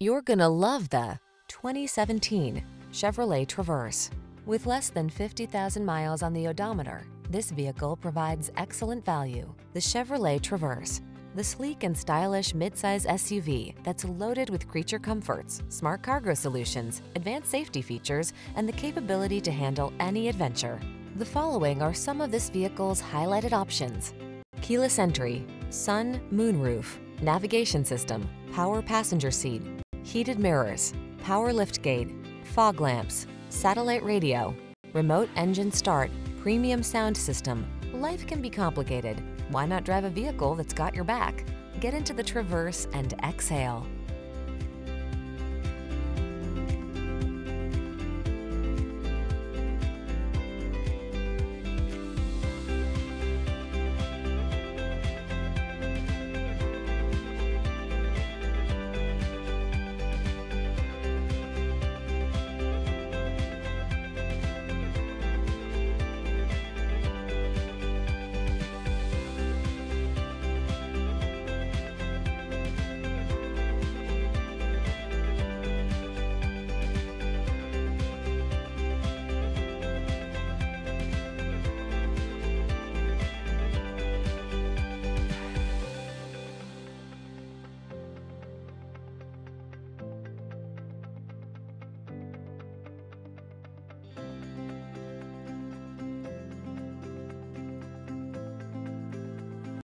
You're gonna love the 2017 Chevrolet Traverse. With less than 50,000 miles on the odometer, this vehicle provides excellent value. The Chevrolet Traverse, the sleek and stylish midsize SUV that's loaded with creature comforts, smart cargo solutions, advanced safety features, and the capability to handle any adventure. The following are some of this vehicle's highlighted options. Keyless entry, sun, moonroof, navigation system, power passenger seat, heated mirrors, power liftgate, fog lamps, satellite radio, remote engine start, premium sound system. Life can be complicated. Why not drive a vehicle that's got your back? Get into the Traverse and exhale.